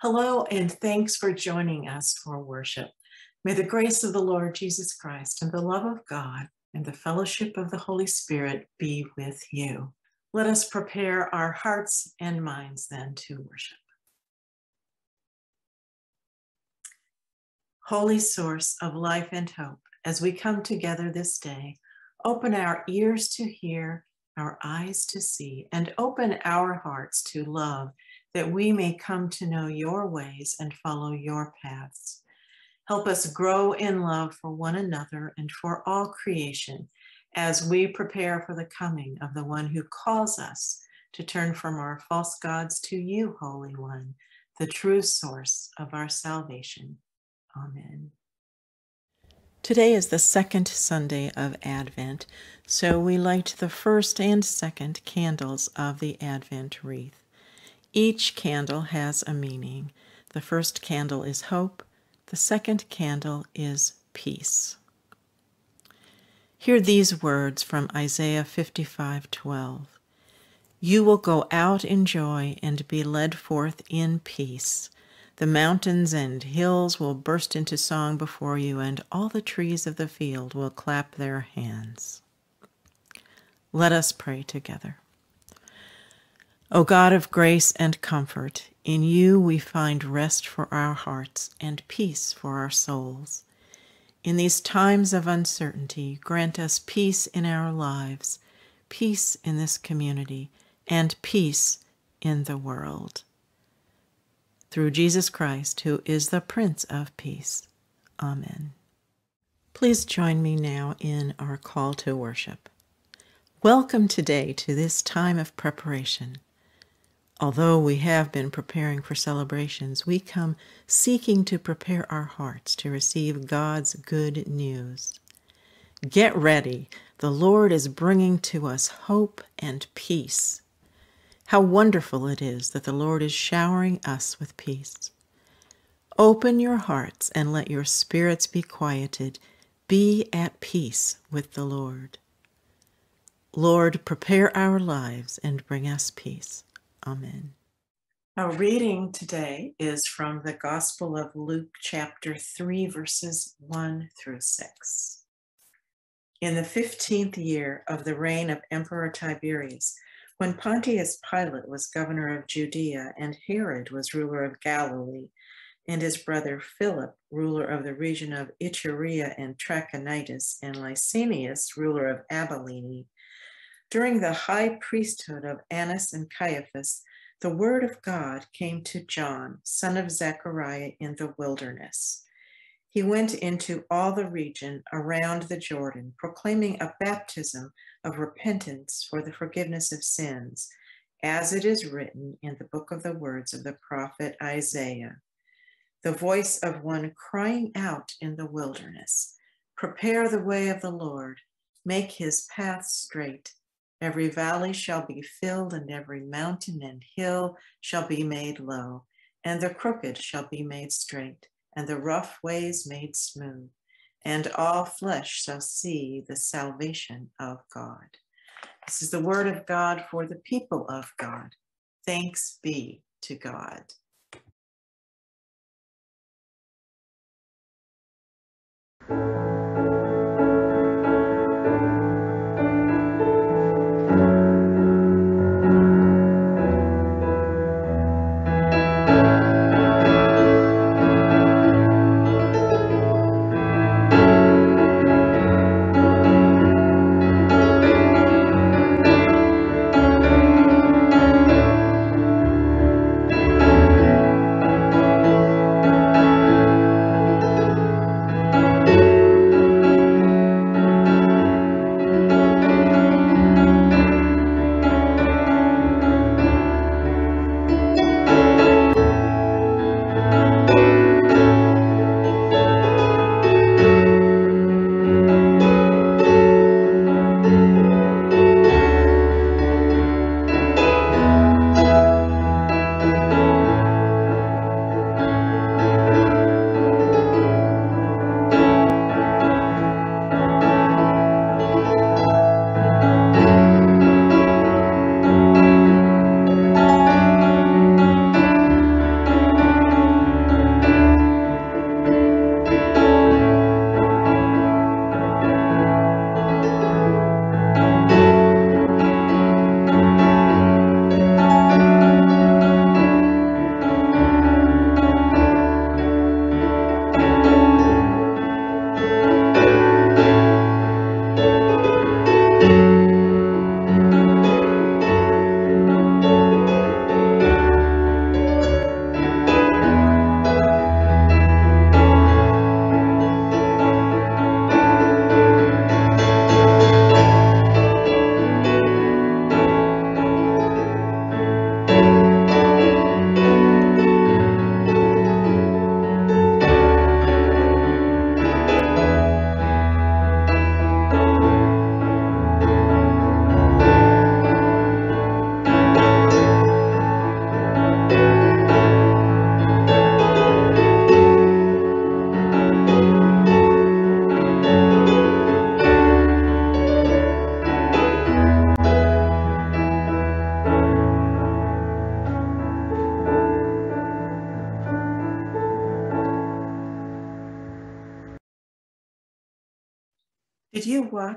Hello, and thanks for joining us for worship. May the grace of the Lord Jesus Christ and the love of God and the fellowship of the Holy Spirit be with you. Let us prepare our hearts and minds then to worship. Holy source of life and hope, as we come together this day, open our ears to hear, our eyes to see, and open our hearts to love that we may come to know your ways and follow your paths. Help us grow in love for one another and for all creation as we prepare for the coming of the one who calls us to turn from our false gods to you, Holy One, the true source of our salvation. Amen. Today is the second Sunday of Advent, so we light the first and second candles of the Advent wreath. Each candle has a meaning. The first candle is hope, the second candle is peace. Hear these words from Isaiah 55:12. You will go out in joy and be led forth in peace. The mountains and hills will burst into song before you, and all the trees of the field will clap their hands. Let us pray together. O God of grace and comfort, in you we find rest for our hearts and peace for our souls. In these times of uncertainty, grant us peace in our lives, peace in this community, and peace in the world. Through Jesus Christ, who is the Prince of Peace. Amen. Please join me now in our call to worship. Welcome today to this time of preparation Although we have been preparing for celebrations, we come seeking to prepare our hearts to receive God's good news. Get ready. The Lord is bringing to us hope and peace. How wonderful it is that the Lord is showering us with peace. Open your hearts and let your spirits be quieted. Be at peace with the Lord. Lord, prepare our lives and bring us peace. Amen. Our reading today is from the Gospel of Luke, chapter 3, verses 1 through 6. In the 15th year of the reign of Emperor Tiberius, when Pontius Pilate was governor of Judea and Herod was ruler of Galilee, and his brother Philip, ruler of the region of Iturea and Trachonitis, and Lysanias, ruler of Abilene, during the high priesthood of Annas and Caiaphas, the word of God came to John, son of Zechariah, in the wilderness. He went into all the region around the Jordan, proclaiming a baptism of repentance for the forgiveness of sins, as it is written in the book of the words of the prophet Isaiah. The voice of one crying out in the wilderness, Prepare the way of the Lord, make his path straight. Every valley shall be filled, and every mountain and hill shall be made low, and the crooked shall be made straight, and the rough ways made smooth, and all flesh shall see the salvation of God. This is the word of God for the people of God. Thanks be to God.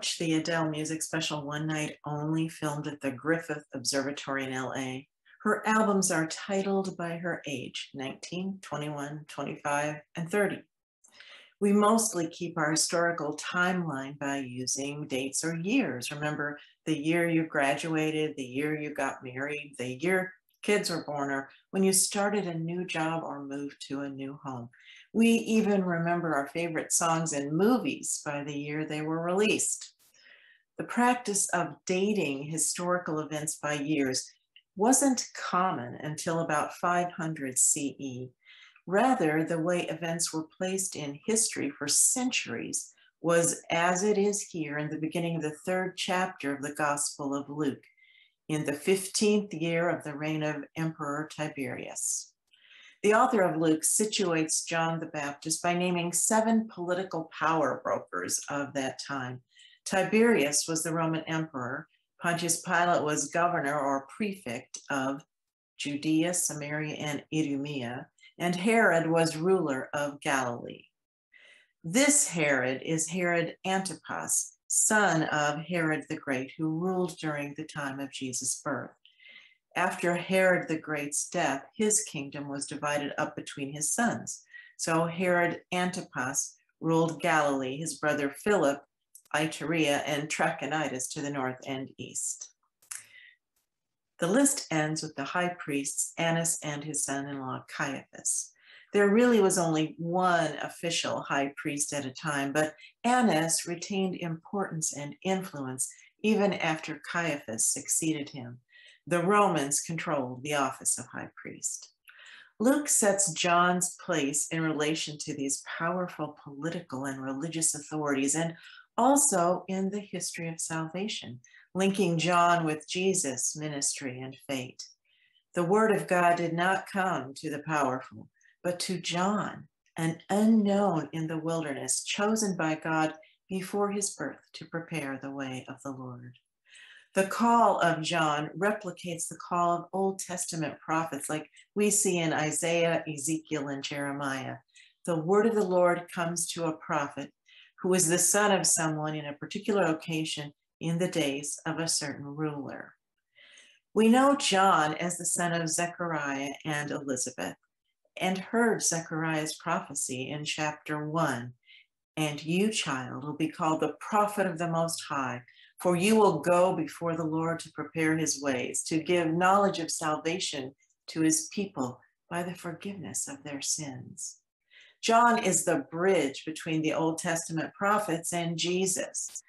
The Adele music special One Night Only filmed at the Griffith Observatory in LA? Her albums are titled by her age 19, 21, 25, and 30. We mostly keep our historical timeline by using dates or years. Remember the year you graduated, the year you got married, the year kids were born, or when you started a new job or moved to a new home. We even remember our favorite songs and movies by the year they were released. The practice of dating historical events by years wasn't common until about 500 CE. Rather, the way events were placed in history for centuries was as it is here in the beginning of the third chapter of the Gospel of Luke, in the 15th year of the reign of Emperor Tiberius. The author of Luke situates John the Baptist by naming seven political power brokers of that time. Tiberius was the Roman emperor, Pontius Pilate was governor or prefect of Judea, Samaria, and Idumea, and Herod was ruler of Galilee. This Herod is Herod Antipas, son of Herod the Great, who ruled during the time of Jesus' birth. After Herod the Great's death, his kingdom was divided up between his sons. So Herod Antipas ruled Galilee, his brother Philip Iturea, and Trachonitis to the north and east. The list ends with the high priests Annas and his son in law Caiaphas. There really was only one official high priest at a time, but Annas retained importance and influence even after Caiaphas succeeded him. The Romans controlled the office of high priest. Luke sets John's place in relation to these powerful political and religious authorities and also in the history of salvation, linking John with Jesus' ministry and fate. The word of God did not come to the powerful, but to John, an unknown in the wilderness, chosen by God before his birth to prepare the way of the Lord. The call of John replicates the call of Old Testament prophets, like we see in Isaiah, Ezekiel, and Jeremiah. The word of the Lord comes to a prophet who is the son of someone in a particular location in the days of a certain ruler. We know John as the son of Zechariah and Elizabeth and heard Zechariah's prophecy in chapter 1. And you, child, will be called the prophet of the Most High, for you will go before the Lord to prepare his ways, to give knowledge of salvation to his people by the forgiveness of their sins. John is the bridge between the Old Testament prophets and Jesus.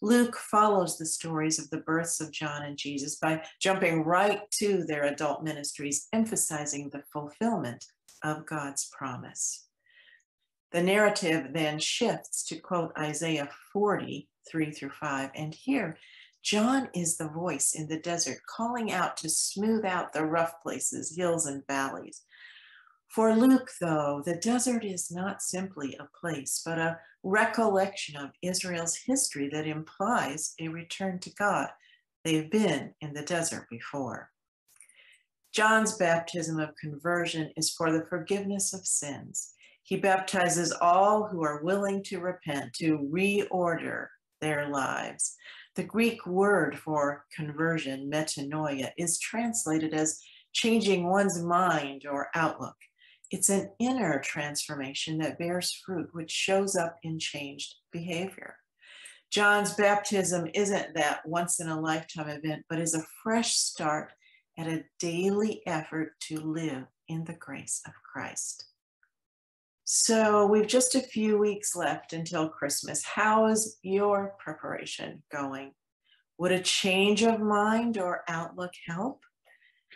Luke follows the stories of the births of John and Jesus by jumping right to their adult ministries, emphasizing the fulfillment of God's promise. The narrative then shifts to quote Isaiah 40, 3 through 5. And here, John is the voice in the desert calling out to smooth out the rough places, hills, and valleys. For Luke, though, the desert is not simply a place, but a recollection of Israel's history that implies a return to God. They've been in the desert before. John's baptism of conversion is for the forgiveness of sins. He baptizes all who are willing to repent, to reorder their lives. The Greek word for conversion, metanoia, is translated as changing one's mind or outlook. It's an inner transformation that bears fruit, which shows up in changed behavior. John's baptism isn't that once in a lifetime event, but is a fresh start at a daily effort to live in the grace of Christ. So we've just a few weeks left until Christmas. How is your preparation going? Would a change of mind or outlook help?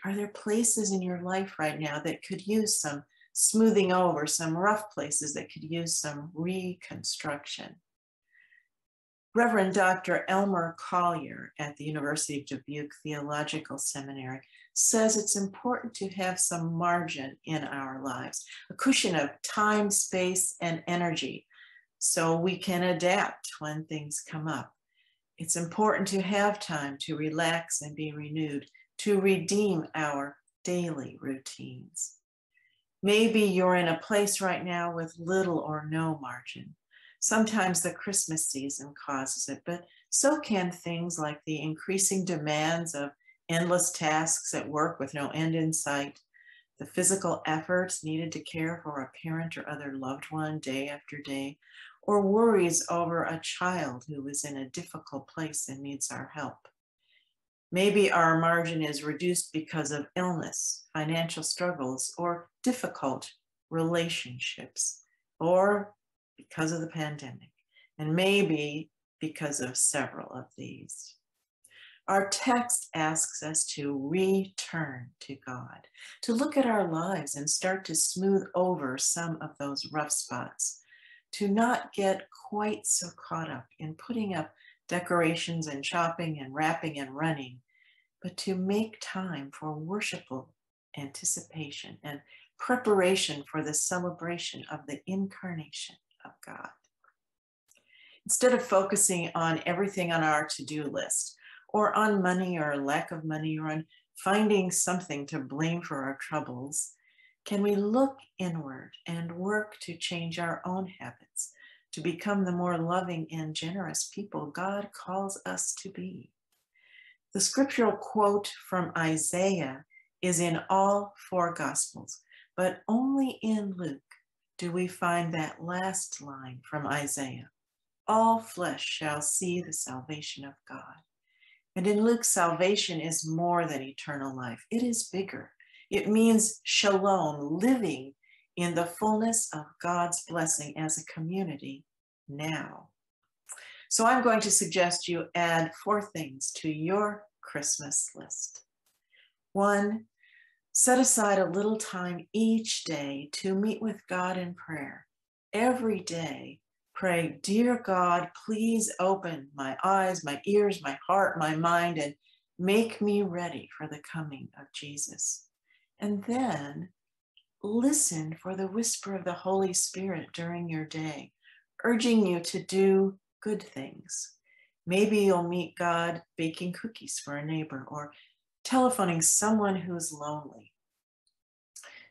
Are there places in your life right now that could use some smoothing over, some rough places that could use some reconstruction? Reverend Dr. Elmer Colyer at the University of Dubuque Theological Seminary says it's important to have some margin in our lives, a cushion of time, space, and energy, so we can adapt when things come up. It's important to have time to relax and be renewed, to redeem our daily routines. Maybe you're in a place right now with little or no margin. Sometimes the Christmas season causes it, but so can things like the increasing demands of endless tasks at work with no end in sight, the physical efforts needed to care for a parent or other loved one day after day, or worries over a child who is in a difficult place and needs our help. Maybe our margin is reduced because of illness, financial struggles, or difficult relationships, or because of the pandemic, and maybe because of several of these. Our text asks us to return to God, to look at our lives and start to smooth over some of those rough spots, to not get quite so caught up in putting up decorations and shopping and wrapping and running, but to make time for worshipful anticipation and preparation for the celebration of the incarnation of God. Instead of focusing on everything on our to do list, or on money or lack of money or on finding something to blame for our troubles, can we look inward and work to change our own habits, to become the more loving and generous people God calls us to be? The scriptural quote from Isaiah is in all four Gospels, but only in Luke do we find that last line from Isaiah All flesh shall see the salvation of God. And in Luke, salvation is more than eternal life, it is bigger. It means shalom, living in the fullness of God's blessing as a community now. So I'm going to suggest you add four things to your Christmas list. One, set aside a little time each day to meet with God in prayer. Every day, pray, Dear God, please open my eyes, my ears, my heart, my mind, and make me ready for the coming of Jesus. And then listen for the whisper of the Holy Spirit during your day, urging you to do good things. Maybe you'll meet God baking cookies for a neighbor or telephoning someone who's lonely.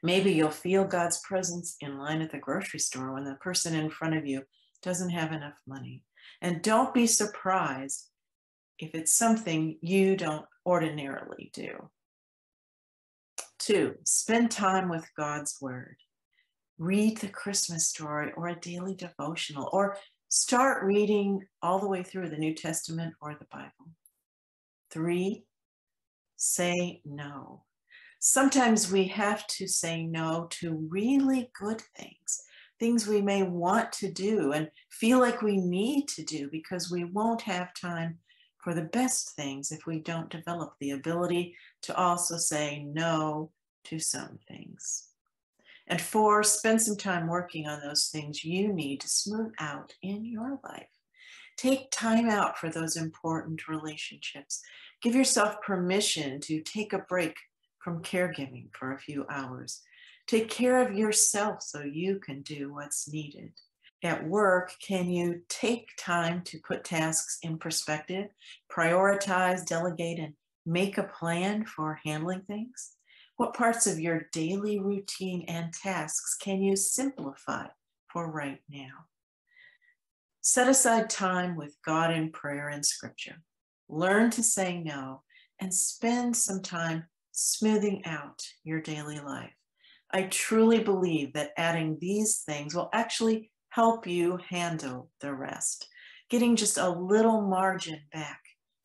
Maybe you'll feel God's presence in line at the grocery store when the person in front of you doesn't have enough money. And don't be surprised if it's something you don't ordinarily do. Two, spend time with God's Word. Read the Christmas story or a daily devotional, or start reading all the way through the New Testament or the Bible. Three, say no. Sometimes we have to say no to really good things things we may want to do and feel like we need to do because we won't have time for the best things if we don't develop the ability to also say no to some things. And four, spend some time working on those things you need to smooth out in your life. Take time out for those important relationships. Give yourself permission to take a break from caregiving for a few hours Take care of yourself so you can do what's needed. At work, can you take time to put tasks in perspective, prioritize, delegate, and make a plan for handling things? What parts of your daily routine and tasks can you simplify for right now? Set aside time with God in prayer and scripture. Learn to say no and spend some time smoothing out your daily life. I truly believe that adding these things will actually help you handle the rest. Getting just a little margin back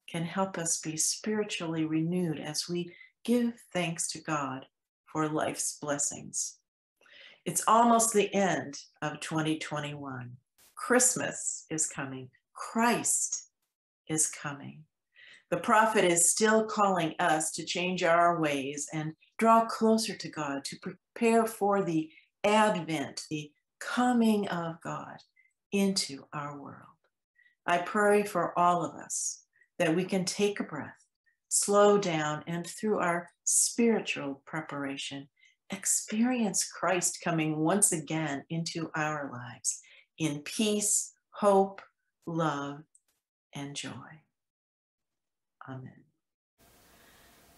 can help us be spiritually renewed as we give thanks to God for life's blessings. It's almost the end of 2021. Christmas is coming. Christ is coming. The prophet is still calling us to change our ways and draw closer to God, to prepare for the advent, the coming of God into our world. I pray for all of us that we can take a breath, slow down, and through our spiritual preparation, experience Christ coming once again into our lives in peace, hope, love, and joy. Amen.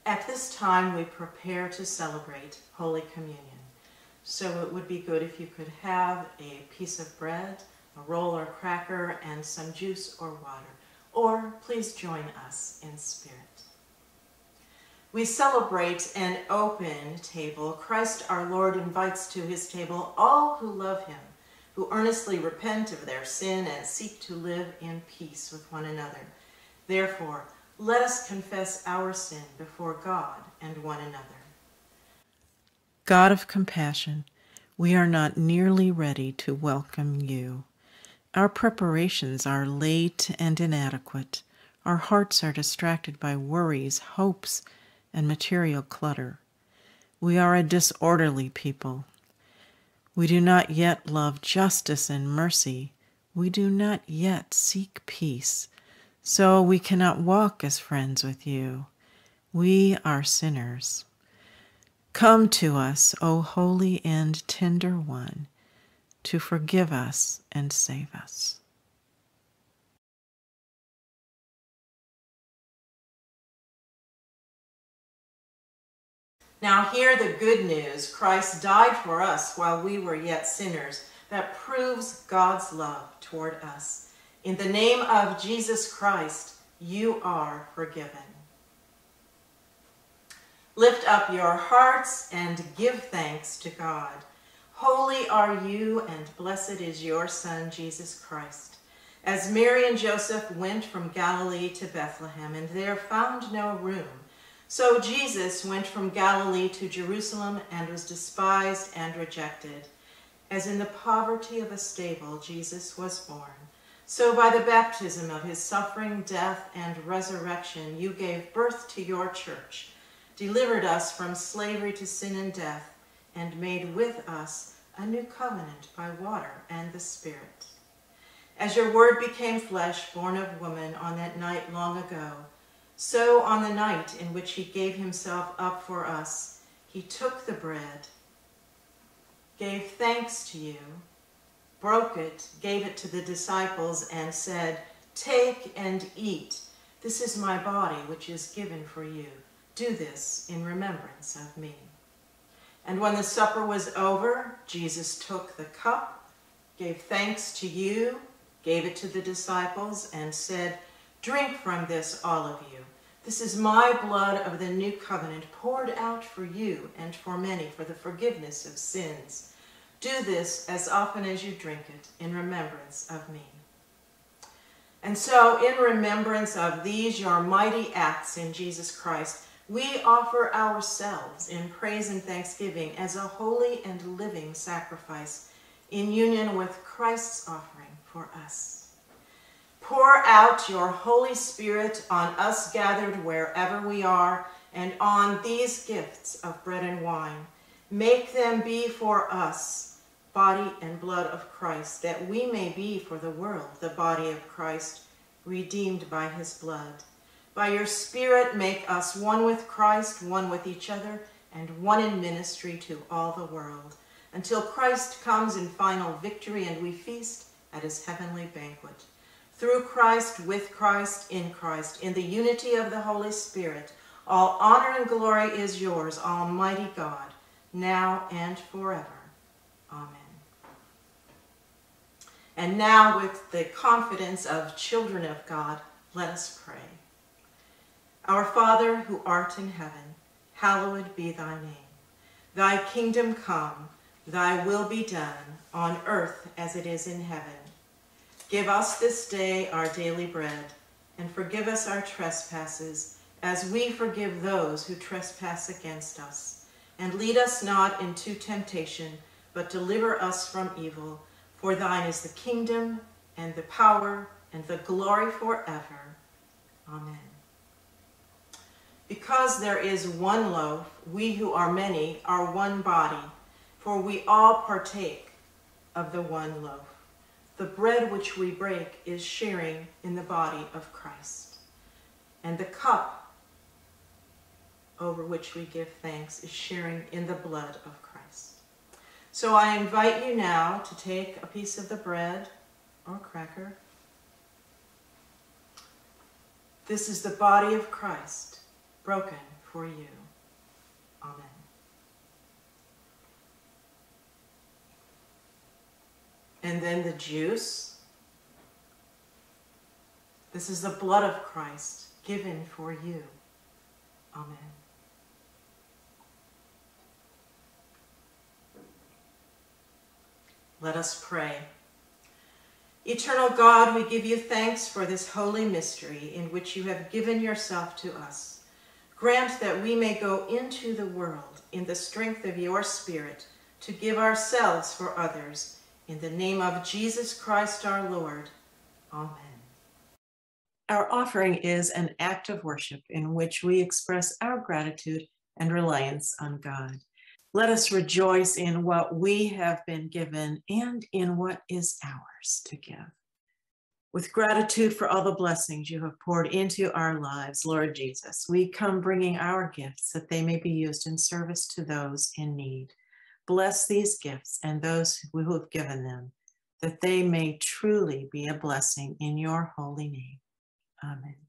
At this time, we prepare to celebrate Holy Communion. So it would be good if you could have a piece of bread, a roll or cracker, and some juice or water. Or please join us in spirit. We celebrate an open table. Christ our Lord invites to his table all who love him, who earnestly repent of their sin and seek to live in peace with one another. Therefore, let us confess our sin before God and one another. God of compassion, we are not nearly ready to welcome you. Our preparations are late and inadequate. Our hearts are distracted by worries, hopes, and material clutter. We are a disorderly people. We do not yet love justice and mercy. We do not yet seek peace. So we cannot walk as friends with you. We are sinners. Come to us, O holy and tender one, to forgive us and save us. Now, hear the good news Christ died for us while we were yet sinners. That proves God's love toward us. In the name of Jesus Christ, you are forgiven. Lift up your hearts and give thanks to God. Holy are you, and blessed is your Son, Jesus Christ. As Mary and Joseph went from Galilee to Bethlehem, and there found no room, so Jesus went from Galilee to Jerusalem and was despised and rejected. As in the poverty of a stable Jesus was born, so by the baptism of his suffering, death, and resurrection you gave birth to your church, delivered us from slavery to sin and death, and made with us a new covenant by water and the Spirit. As your word became flesh, born of woman, on that night long ago, so on the night in which he gave himself up for us, he took the bread, gave thanks to you, broke it, gave it to the disciples, and said, Take and eat. This is my body, which is given for you. Do this in remembrance of me. And when the supper was over, Jesus took the cup, gave thanks to you, gave it to the disciples, and said, Drink from this, all of you. This is my blood of the new covenant, poured out for you and for many for the forgiveness of sins. Do this as often as you drink it in remembrance of me. And so, in remembrance of these, your mighty acts in Jesus Christ, we offer ourselves in praise and thanksgiving as a holy and living sacrifice in union with Christ's offering for us. Pour out your Holy Spirit on us gathered wherever we are and on these gifts of bread and wine. Make them be for us body and blood of Christ, that we may be for the world the body of Christ, redeemed by his blood. By your Spirit, make us one with Christ, one with each other, and one in ministry to all the world, until Christ comes in final victory and we feast at his heavenly banquet through Christ, with Christ, in Christ, in the unity of the Holy Spirit. All honor and glory is yours, Almighty God, now and forever. Amen. And now, with the confidence of children of God, let us pray. Our Father, who art in heaven, hallowed be thy name. Thy kingdom come, thy will be done, on earth as it is in heaven. Give us this day our daily bread, and forgive us our trespasses, as we forgive those who trespass against us. And lead us not into temptation, but deliver us from evil. For thine is the kingdom, and the power, and the glory forever. Amen. Because there is one loaf, we who are many are one body, for we all partake of the one loaf. The bread which we break is sharing in the body of Christ. And the cup over which we give thanks is sharing in the blood of. So I invite you now to take a piece of the bread or cracker. This is the body of Christ broken for you. Amen. And then the juice. This is the blood of Christ given for you. Amen. Let us pray. Eternal God, we give you thanks for this holy mystery in which you have given yourself to us. Grant that we may go into the world in the strength of your Spirit to give ourselves for others. In the name of Jesus Christ our Lord. Amen. Our offering is an act of worship in which we express our gratitude and reliance on God. Let us rejoice in what we have been given and in what is ours to give. With gratitude for all the blessings you have poured into our lives, Lord Jesus, we come bringing our gifts that they may be used in service to those in need. Bless these gifts and those who have given them, that they may truly be a blessing in your holy name. Amen.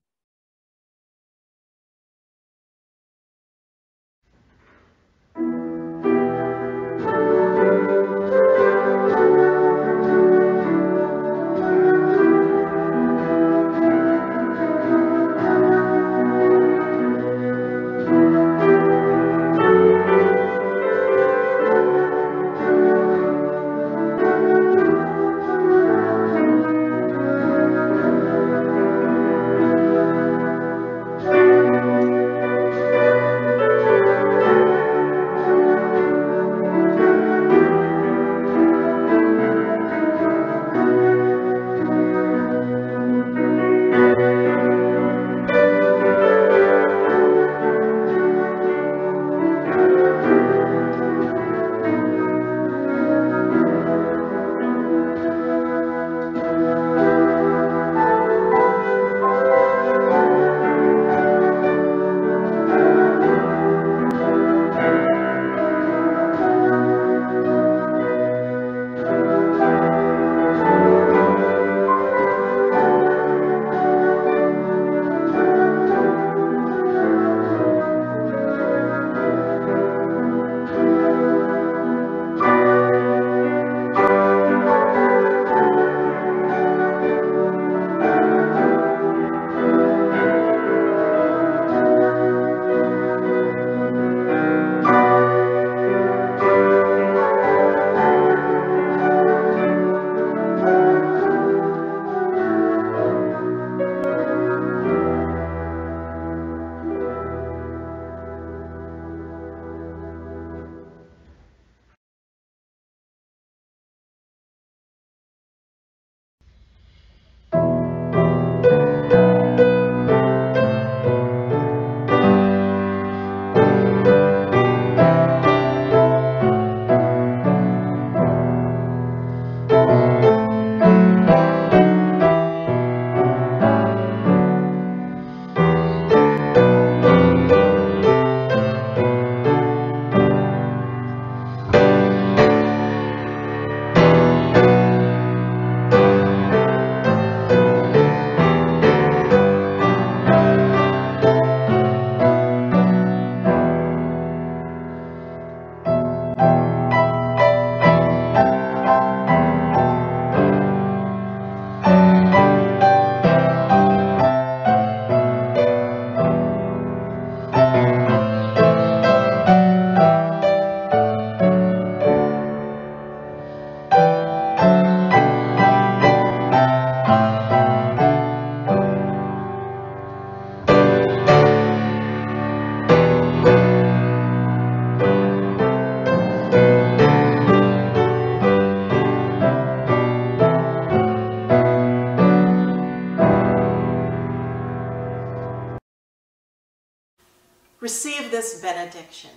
This benediction.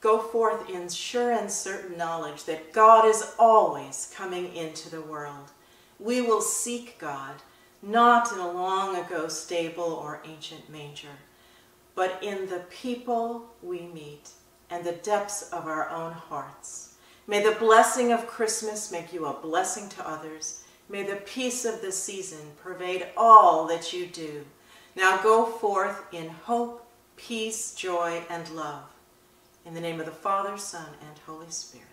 Go forth in sure and certain knowledge that God is always coming into the world. We will seek God, not in a long ago stable or ancient manger, but in the people we meet and the depths of our own hearts. May the blessing of Christmas make you a blessing to others. May the peace of the season pervade all that you do. Now go forth in hope peace, joy, and love. In the name of the Father, Son, and Holy Spirit.